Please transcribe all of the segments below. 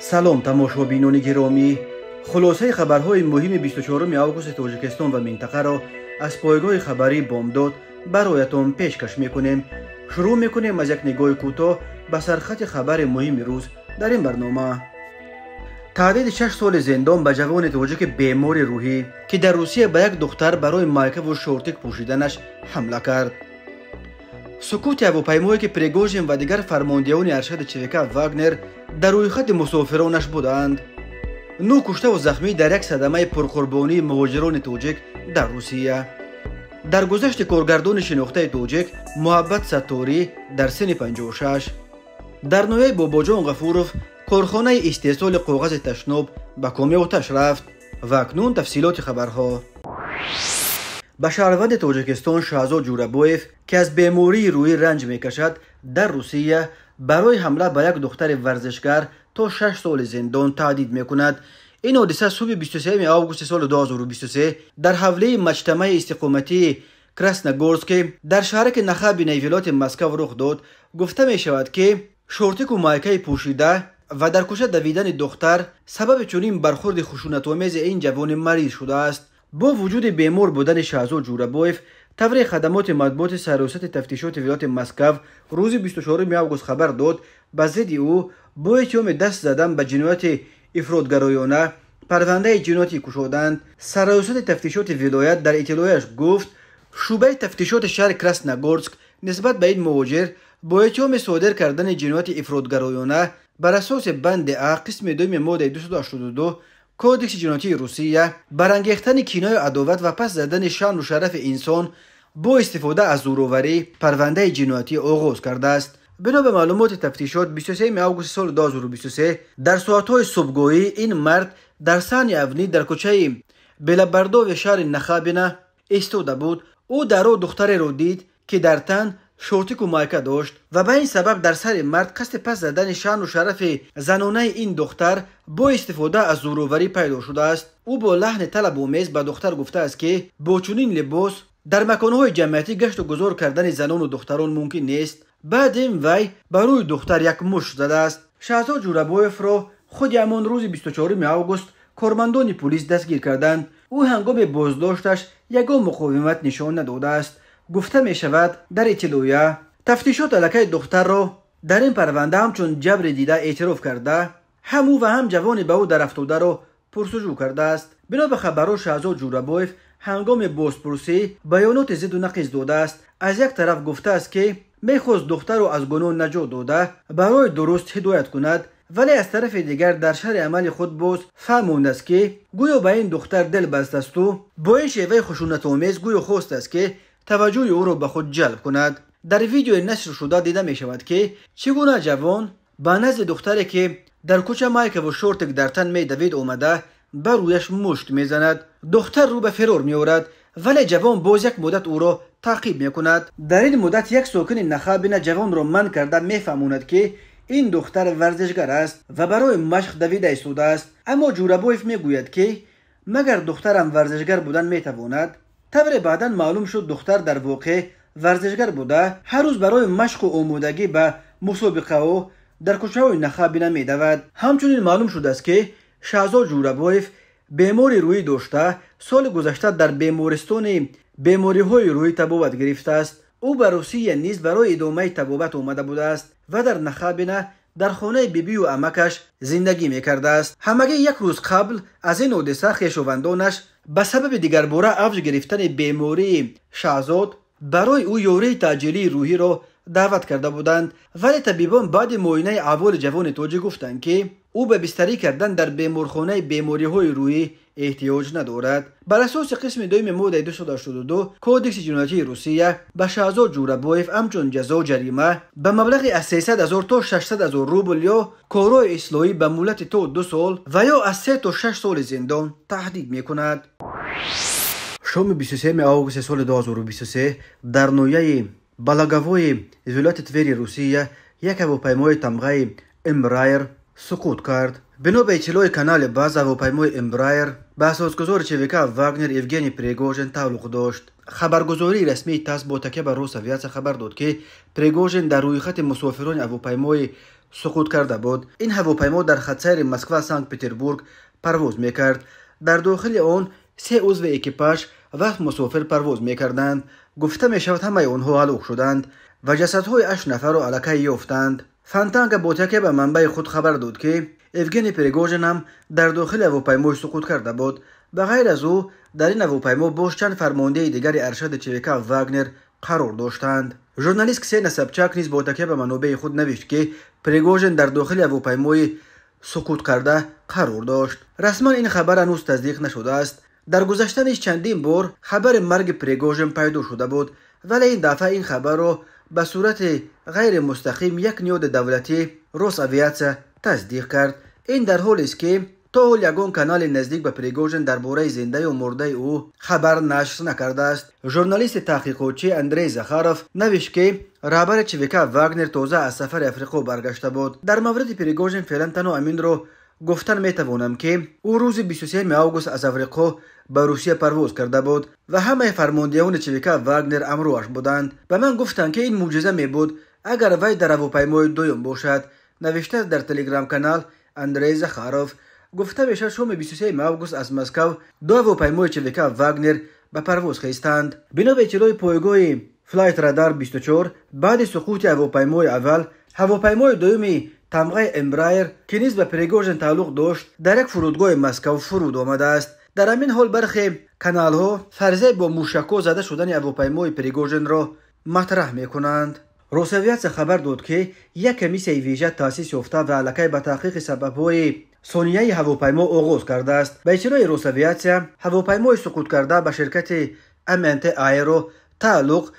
سلام تماشابینان گرامی. خلاصه خبرهای مهم 24 آگوست تاجیکستان و منطقه را از پایگاه خبری بامداد برایتان پیشکش می‌کنیم. شروع می‌کنیم از یک نگاه کوتاه به سرخط خبر مهم روز در این برنامه. تعدید 6 سال زندان به جوان تاجیک بیمار روحی که در روسیه به یک دختر برای مایکه و شورتک پوشیدنش حمله کرد. Сукути ҳавопаймое ки пригожин ва дигар фармондиёни аршади чвк вагнер дар рӯйхати мусофиронаш буданд. Нӯ куштаву захмӣ дар як садамаи пурқурбонии муҳоҷирони тоҷик дар русия. Дар гузашти коргардони шинохтаи тоҷик муҳаббат сатторӣ дар синни 56 дар ноҳияи бобоҷон ғафуров корхонаи истеҳсоли коғази ташноб ба коми оташ рафт ва акнун тафсилоти хабарҳо به شهروند تاجیکستان شهزاد جورابویف که از بیماری روی رنج می‌کشد در روسیه برای حمله به یک دختر ورزشگر تا 6 سال زندان تعدید می‌کند. این حادثه صبح 23 آگوست سال 2023 در حوله مجتمع استقامتی کراسنگورسک در شهرک نخب نیولات مسکو رخ داد. گفته می شود که شورتک و مایکه پوشیده و در کوشه دویدن دختر سبب چنین برخورد خشونت و میز این جوان مریض شده است. Бо вуҷуди бемор будани шаҳзод ҷурабоев таври хадамоти матбуоти саросати тафтишоти вилояти москав рӯзи 24 август хабар дод ба зидди ӯ бо иттиҳоми даст задан ба ҷинояти ифротгароёна парвандаи ҷиноятӣ кушоданд саросати тафтишоти вилоят дар иттилояш гуфт шӯъбаи тафтишоти шаҳри красногорск нисбат ба ин муҳоҷир бо иттиҳоми содир кардани ҷинояти ифротгароёна бар асоси банди а қисми дуюми моддаи 282 کودکس جنایتی روسیه برانگیختن کینای عداوت و پس زدن شان و شرف انسان با استفاده از زوروری پرونده جنایتی آغاز کرده است. بنا به معلومات تفتیشات 23 آگوست سال 2023 در ساعت‌های صبحگاهی این مرد در سانی اونی در کوچه بلبردو شهر نخابینه ایستاده بود. او در او دختری را دید که در تن شورتی و مایکه داشت و به این سبب در سر مرد قصد پس زدن شان و شرف زنانه این دختر با استفاده از زوروری پیدا شده است. او با لحن طلب و میز به دختر گفته است که با چنین لباس در مکانهای جمعیتی گشت و گذار کردن زنان و دختران ممکن نیست. بعد این وی روی دختر یک مش زده است. شهزاد جورابویف را خود همان روز 24 آگوست کارمندان پلیس دستگیر کردند. او هنگام بازداشتش یگان مقاومت نشان نداده است. Гуфта мешавад дар иттилоя тафтишот аллакай духтарро дар ин парванда ҳамчун ҷабри дида эътироф карда. Ҳам ӯ ва ҳам ҷавони ба ӯ дарафтодаро пурсуҷӯ кардааст. Бино ба хабарҳо шаҳзод ҷурабоев ҳангоми бозпурсӣ баёноти зидду нақис додааст. Аз як тараф гуфтааст ки мехост духтаро аз гуноҳ наҷот дода ба роҳи дуруст ҳидоят кунад вале аз тарафи дигар дар шаҳри амали худ боз фаҳмондааст ки гӯё ба ин духтар дил бастасту бо ин шеваи хушунатомез гӯё хостааст ки توجه او را به خود جلب کند. در ویدیو نشر شده دیده می شود که چگونه جوان با نزد دختری که در کوچه مایک و شورتک در تن می دوید آمده بر رویش مشت می زند. دختر رو به فرور می آورد ولی جوان باز یک مدت او را تعقیب می کند. در این مدت یک ساکن نخابین جوان را من کرده می فهموند که این دختر ورزشگر است و برای مشق دوید ایستوده است. اما جورابویف می‌گوید که مگر دخترم ورزشگر بودن می تواند. Тавре баъдан маълум шуд духтар дар воқеъ варзишгар буда ҳар рӯз барои машқу омодагӣ ба мусобиқаҳо дар кӯчаҳои нахабина медавад. Ҳамчунин маълум шудааст ки шаҳзод ҷурабоев бемори рӯӣ дошта соли гузашта дар бемористони бемориҳои рӯӣ табобат гирифтааст. Ӯ ба русия низ барои идомаи табобат омада будааст ва дар нахабина дар хонаи бибию амакаш зиндагӣ мекардааст. Ҳамагӣ як рӯз қабл аз ин ҳодиса хешовандонаш ба сабаби дигарбора авҷ гирифтани бемории шаҳзод барои ӯ ёрии таъҷилии рӯҳиро даъват карда буданд. Вале табибон баъди муоинаи аҳволи ҷавони тоҷик гуфтанд ки او به بستری کردن در بیمورخانه بیماریهای روحی احتیاج ندارد. بر اساس قسم دوم ماده 282 کودکس جنایتی روسیه به شهزاد جورابویف همچون جزا جریمه به مبلغ از 300 هزار تا 600 هزار روبل یا کارای اصلاحی به مولت تا دو سال و یا از 3 تا 6 سال زندان تهدید می کند شام 23 آگوست سال 2023 در نویه بالاگاووی ولایت توری روسیه یک هواپیمای تمغه امرایر сукут кард. Бино ба иттилои канали баз авопаймои эмбраер ба асосгузори чвк вагнер евгений пригожин тавлуқ дошт. Хабаргузории расмии тасс бо такя ба росавиатсия хабар дод ки пригожин дар рӯйхати мусофирони авопаймои суқут карда буд. Ин ҳавопаймо дар хатсайри москва санкт петербург парвоз мекард. Дар дохили он се узви экипаж вақт мусофир парвоз мекарданд. Гуфта мешавад ҳамаи онҳо ҳалок шуданд ва ҷасадҳои ҳашт нафарро аллакай ёфтанд фантанга ботяке ба манбаи худ хабар дод ки евгений пригожин ҳам дар дохили авопаймош суқут карда буд. Ба ғайр аз ӯ дар ин авопаймо боз чанд фармондеи дигари аршади чвк вагнер қарор доштанд. Журналист ксена собчак низ ботаке ба манобеи худ навишт ки пригожин дар дохили авопаймои сукут карда қарор дошт. Расман ин хабар ҳанӯз тасдиқ нашудааст дар гузашта низ чандин бор хабари марги пригожин пайдо шуда буд вале ин дафъа ин хабарро ба сурати ғайримустақим як ниёди давлатӣ росавиатсия тасдиқ кард. Ин дар ҳолест ки то ҳол ягон канали наздик ба пригожин дар бораи зинда ё мурдаи ӯ хабар нашр накардааст. Журналисти таҳқиқотчӣ андрей захаров навишт ки раҳбари чвк вагнер тоза аз сафари африқо баргашта буд. Дар мавриди пригожин феълан танҳо аминро гуфтан метавонам ки ӯ рӯзи 23 август аз авриқо ба русия парвоз карда буд ва ҳамаи фармондиёни чвк вагнер амрӯаш буданд. Ба ман гуфтанд ки ин мӯъҷиза мебуд агар вай дар авопаймои дуюм бошад навиштааст дар телеграм-канал андрей захаров гуфта мешавад шоми 23 август аз москав ду авопаймои чвк вагнер ба парвоз хестанд биноби иттилои пойгоҳи флайт радар 24 баъди суқути авопаймои аввал ҳавопаймои дуюми تمغه امبرایر که نیز به پریگوژن تعلق داشت در یک فرودگاه مسکو فرود آمده است در همین حال برخی کانال ها فرضه با موشکو زده شدن هواپیمای پریگوژن را مطرح می کنند روسویت خبر داد که یک کمیسیه ویژه تاسیس یافته و علاقه به تحقیق سببهای سونیه هواپیما آغاز کرده است به اجرای روسویت هواپیمای سقوط کرده به شرکت امنت آیرو تعلق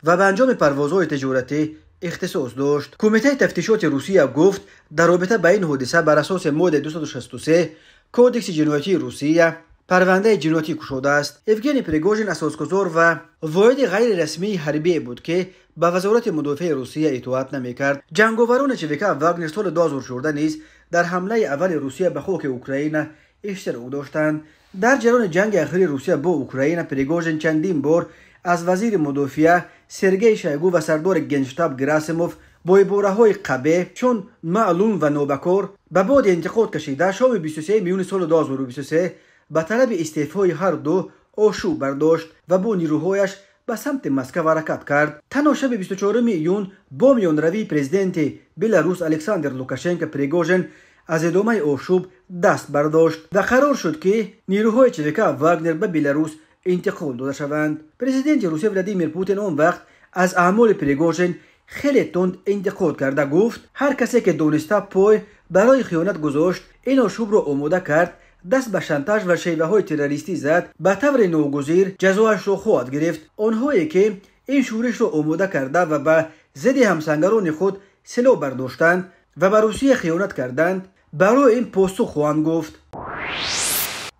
به اختصاص داشت. کمیته تفتیشات روسیه گفت در رابطه با این حادثه بر اساس مود 263 کودکس جنایتی روسیه پرونده جنایتی کشوده است. evgeni پریگوژین اساسگذار و واحد غیر رسمی حربی بود که به وزارت مدافع روسیه اطاعت نمی‌کرد جنگاوران چویکا واگنر سال 2014 نیز در حمله اول روسیه به خاک اوکراین اشتراک داشتند. در جریان جنگ اخیر روسیه با اوکراین پریگوژن چندین بار از وزیر مدافع сергей шойгу ва сардори генштаб герасимов бо ибораҳои қабеҳ чун маълум ва нобакор ба боди интиқод кашида шоми 23 июни соли 2023 ба талаби истеъфои ҳар ду ошӯ бардошт ва бо нирӯҳояш ба самти москва ҳаракат кард. Танҳо шаби 24 июн бо миёнравии президенти беларус александр лукашенко пригожин аз идомаи ошӯб даст бардошт ва қарор шуд ки нирӯҳои чвк вагнер ба беларус بلاروس انتقال داده شوند. پرزیدنت روسیه ولادیمیر پوتین اون وقت از اعمال پریگوژن خیلی تند انتقاد کرده گفت هر کسی که دونسته پای برای خیانت گذاشت این آشوب را آماده کرد دست به شنتاژ و شیوه های تروریستی زد به طور نوگزیر جزایش را خواهد گرفت. آنهایی که این شورش را آماده کرده و به ضد همسنگران خود سلاح برداشتند و به روسیه خیانت کردند برای این پاسخ خواهند گفت.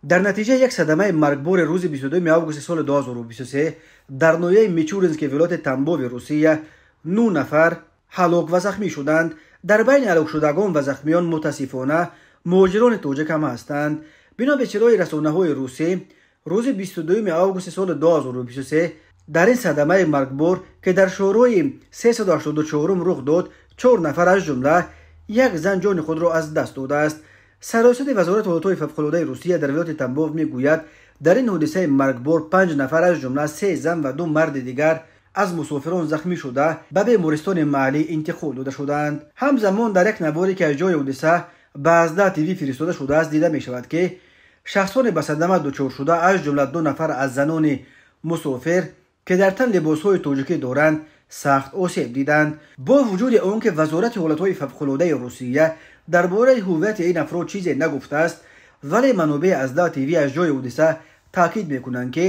در نتیجه یک صدمه مرگبار روز 22 آگوست سال 2023 در نویه میچورنسک ولایت تنبوی روسیه نو نفر هلاک و زخمی شدند در بین هلاک شدگان و زخمیان متاسفانه مهاجران توجک هم هستند بنا به چرای رسانه های روسی روز 22 آگوست سال 2023 در این صدمه مرگبار که در شوروی 384 رخ داد چهار نفر از جمله یک زن جان خود را از دست داده است سراسد وزارت حالتهای فوقالعاده روسیه در ولایت تنبوف می‌گوید در این حادثه مرگبار پنج نفر از جمله سه زن و دو مرد دیگر از مسافران زخمی شده به بیمارستان محلی انتقال داده شدند. همزمان در یک نواری که از جای حادثه به ازده تیوی فرستاده شده است دیده می شود که شخصان به صدمه دچار شده از جمله دو نفر از زنان مسافر که در تن لباس های توجکی دارند سخت آسیب دیدند. با وجود آنکه وزارت حالتهای فوقالعاده روسیه дар бораи ҳуввияти ин афрод чизе нагуфтааст вале манобеъ аз давати виаш ҷои ҳодиса таъкид мекунанд ки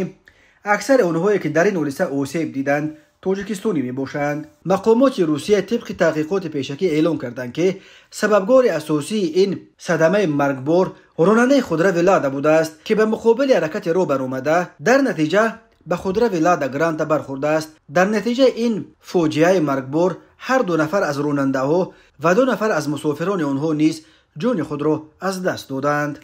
аксари онҳое ки дар ин ҳодиса осеб диданд тоҷикистонӣ мебошанд. Мақомоти русия тибқи таҳқиқоти пешакӣ эълон карданд ки сабабгори асосии ин садамаи маргбор ронандаи худрави лада будааст ки ба муқобили ҳаракати ро баромада дар натиҷа ба худрави лада гранта бархӯрдааст дар натиҷа ин фоҷиаи маргбор هر دو نفر از روننده ها و دو نفر از مسافران آنها نیز جون خود را از دست دادند.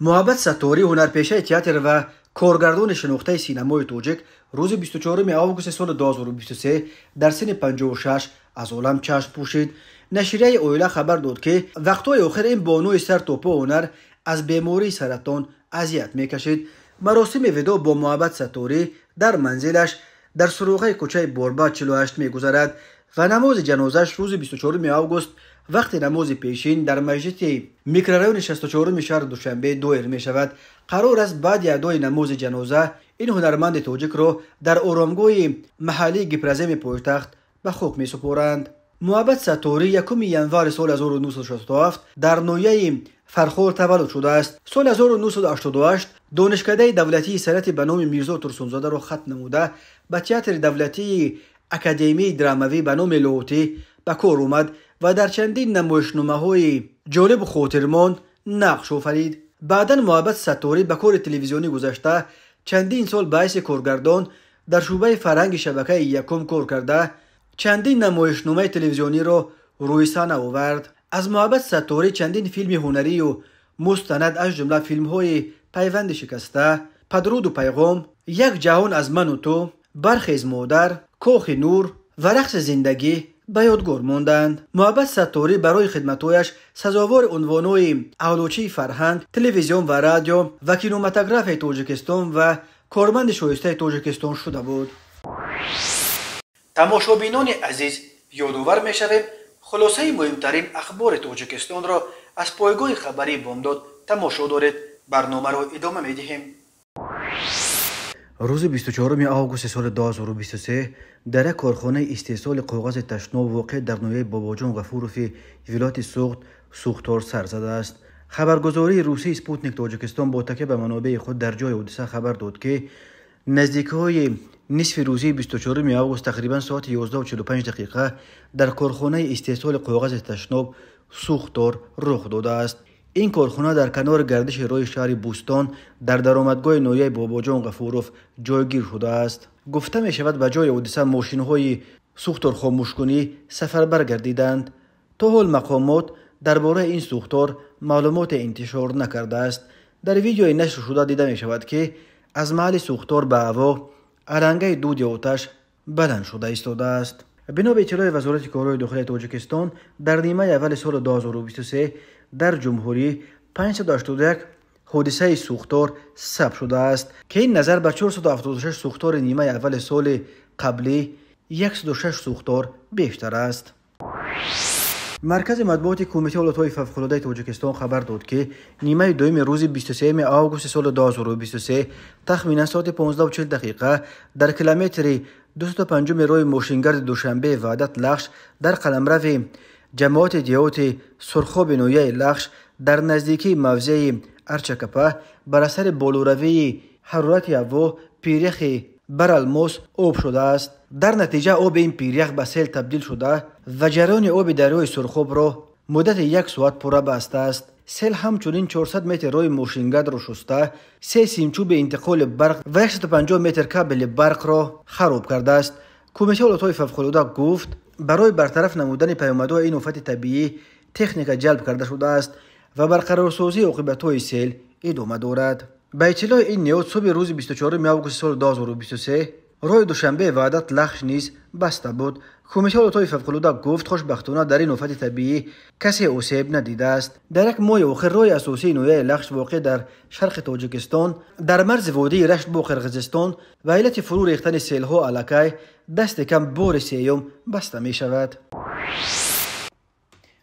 محبت ستاری هنرپیشه تئاتر و کارگردان شناخته سینمای توجک روز 24 آگوست سال 2023 در سن 56 از عالم چشم پوشید. نشریه اویلا خبر داد که وقتهای آخر این بانوی سر توپا هنر از بیماری سرطان اذیت می‌کشید. مراسم ودا با محبت ستاری در منزلش در سروغه کوچه بوربا 48 میگذرد و نماز جنازش روز 24 می آگوست وقت نماز پیشین در مسجد میکرورایون 64 می شهر دوشنبه دویر می شود قرار است بعد ادای نماز جنازه این هنرمند توجیک را در آرامگاه محلی گپرزم پایتخت به خوک می سپورند. муҳаббат сатторӣ якуми январи соли 1967 дар ноҳияи фархор таваллуд шудааст соли 1988 донишкадаи давлатии санъати ба номи мирзо турсунзодаро хат намуда ба театри давлатии академияи драмавӣ ба номи лоҳутӣ ба кор омад ва дар чандин намоишномаҳои ҷолибу хотирмон нақш офарид баъдан муҳаббат сатторӣ ба кори телевизионӣ гузашта чандин сол ба ҳайси коргардон дар шӯъбаи фарҳанги шабакаи якум кор карда чандин намоишномаи телевизиониро рӯи саҳна овард. Аз муҳаббат сатторӣ чандин филми ҳунарию мустанад аз ҷумла филмҳои пайванди шикаста падруду пайғом як ҷаҳон аз ману ту бархез модар кохи нур ва рақси зиндагӣ ба ёдгор монданд. Муҳаббат сатторӣ барои хидматҳояш сазовори унвонои авлочии фарҳанг телевизион ва радио ва киноматографияи тоҷикистон ва корманди шоистаи тоҷикистон шуда буд тамошобинони азиз ёдовар мешавем хулосаи муҳимтарин ахбори тоҷикистонро аз пойгоҳи хабарии бомдод тамошо доред барномаро идома медиҳем рӯзи 24 августи соли 2023 дар як корхонаи истеҳсоли коғази ташноб воқеъ дар ноҳияи бобоҷон ғафурови вилояти суғд сӯхтор сар задааст хабаргузории русии спутник тоҷикистон бо такя ба манобеи худ дар ҷои ҳодиса хабар дод ки наздикиҳои نصف روزی 24 آگوست تقریبا ساعت 11:45 دقیقه در کارخانه استحصال قوغز تشنوب سوختار رخ داده است. این کارخانه در کنار گردش روی شهر بوستان در درآمدگاه نویه باباجان غفوروف جایگیر شده است. گفته می شود به جای حادثه ماشین های سوختار خاموشکنی سفر برگردیدند. تا حال مقامات درباره این سوختار معلومات انتشار نکرده است. در ویدیوی نشر شده دیده می شود که از محل سوختار به هوا алангаи дуди оташ баланд шуда истодааст бино ба иттилои вазорати корҳои дохилии тоҷикистон дар нимаи аввали соли 2023 дар ҷумҳурӣ 581 ҳодисаи сӯхтор сабт шудааст ки ин назар ба 476 сӯхтори нимаи аввали соли қаблӣ 16 сӯхтор бештар аст маркази матбуоти кумитаи ҳолатҳои фавқулодаи тоҷикистон хабар дод ки нимаи дуюми рӯзи 23 августи соли 2023 тахминан соати 1540 дақиқа дар километри 25 роҳи мошингарди душанбеи ваҳдат лахш дар қаламрави ҷамоати диҳоти сурхоби ноҳияи лахш дар наздикии мавзеи арчакапа бар асари болоравии ҳарорати ҳаво برالموس آب شده است. در نتیجه آب این پیریخ به سیل تبدیل شده و جریان آب دریای سرخوب را مدت یک ساعت پورا بسته است. سیل همچنین 400 متر روی موشینگد را شسته سه سیمچوب انتقال برق و 150 متر کابل برق را خراب کرده است. کمیته اولاتای گفت برای برطرف نمودن پیامدهای این افت طبیعی تکنیک جلب کرده شده است و برقرارسازی عاقبتهای سیل ادامه دارد ба иттилои ин ниҳод субҳи рӯзи 24 августи соли 2023 роҳи душанбеи ваҳдат лахш низ баста буд кумитаи ҳолатҳои фавқулода гуфт хушбахтона дар ин офати табиӣ касе осеб надидааст дар як моҳи охир роҳи асосии ноҳияи лахш воқеъ дар шарқи тоҷикистон дар марзи водии рашт бо қирғизистон ба иллати фурӯ рехтани селҳо аллакай дасти кам бори сеюм баста мешавад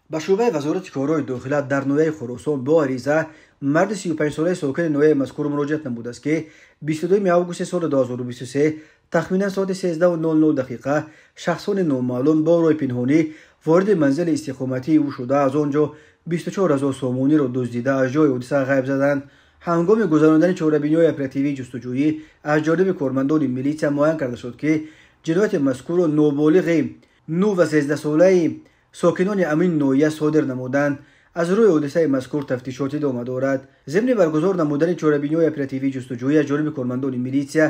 به شعبه وزارت کارهای داخله در نوی خراسان با عریضه مرد 35 ساله ساکن نوی مذکور مراجعت نموده است که 22 آگوست سال 2023 تخمینا ساعت 13:00 دقیقه شخصان نامعلوم با روی پنهانی وارد منزل استقامتی او شده. از آنجا 24 هزار سامونی را دزدیده. از جای حادثه غیب زدند. هنگام گذراندن چهاربینیهای اپراتیوی جستجویی از جانب کارمندان میلیسیا معین کرده شد که جنایت مذکور را نوبالغ نو و 13 ساله сокинони амин ноҳия содир намуданд. Аз рӯи ҳодисаи мазкур тафтишот идома дорад зимни баргузор намудани чорабиниҳои оперативии ҷустуҷӯӣ аз ҷониби кормандони милитсия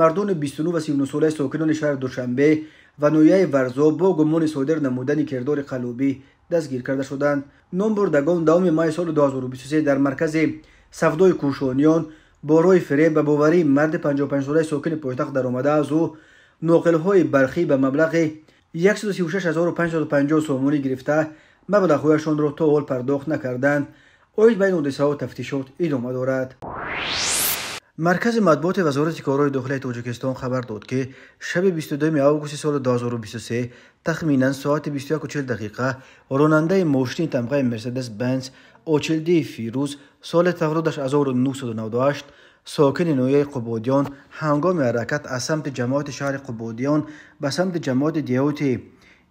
мардони 29 ва 39солаи сокинони шаҳри душанбе ва ноҳияи варзо бо гумони содир намудани кирдори қалубӣ дастгир карда шуданд. Ном бурдагон давоми майи соли 2023 дар маркази савдои кӯшониён бо роҳи фиреб ба боварии марди 55солаи сокини пойтахт даромада аз ӯ ноқилҳои барқӣ ба маблағи 136550 сомонӣ гирифта маблағҳояшонро то ҳол пардохт накарданд оид ба ин ҳодисаҳо тафтишот идома дорад маркази матбуоти вазорати корҳои дохилияи тоҷикистон хабар дод ки шаби 22 августи соли 2023 тахминан соати 2140 дақиқа ронандаи мошини тамғаи мерседес бенс очилдии фирӯз соли тавлудаш 1998 ساکن نویه قبودیان هنگام حرکت از سمت جماعت شهر قبودیان به سمت جماعت دیوت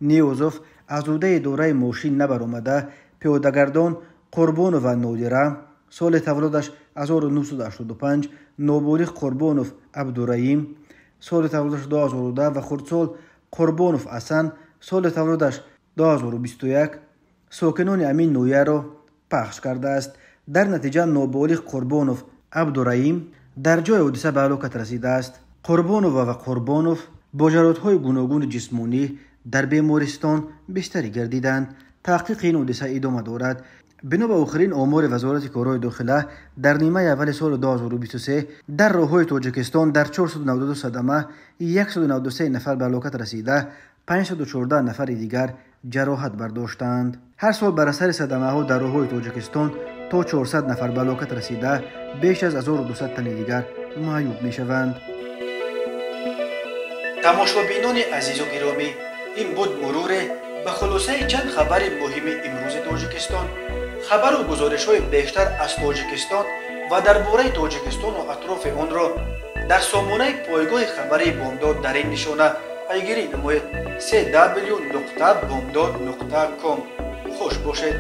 نیوزوف از اوده دوره موشین نبر اومده پیودگردان قربانو و نودیره سال تولدش 1985 نوبوری قربانوف عبدالرحیم سال تولدش 2010 و خردسال قربانوف اصن سال تولدش 2021 ساکنان امین نویه را پخش کرده است. در نتیجه نوبالغ قربانوف абдураим дар ҷои ҳодиса ба ҳалокат расидааст қурбонова ва қурбонов бо ҷароҳатҳои гуногуни ҷисмонӣ дар бемористон бистарӣ гардиданд таҳқиқи ин ҳодиса идома дорад бино ба охирин омори вазорати корҳои дохила дар нимаи аввали соли 2023 дар роҳҳои тоҷикистон дар 492 садама 193 нафар ба ҳалокат расида 514 нафари дигар ҷароҳат бардоштаанд ҳар сол бар асари садамаҳо дар роҳҳои тоҷикистон то 400 нафар ба ҳалокат расида беш аз 1200 тани дигар маъюб мешаванд. Тамошобинони азизу гиромӣ ин буд муруре ба хулосаи чанд хабари муҳими имрӯзи тоҷикистон хабару гузоришҳои бештар аз тоҷикистон ва дар бораи тоҷикистону атрофи онро дар сомонаи пойгоҳи хабари бомдод дар ин нишона пайгирӣ намоед. Cw бомдод ком. Хуш бошед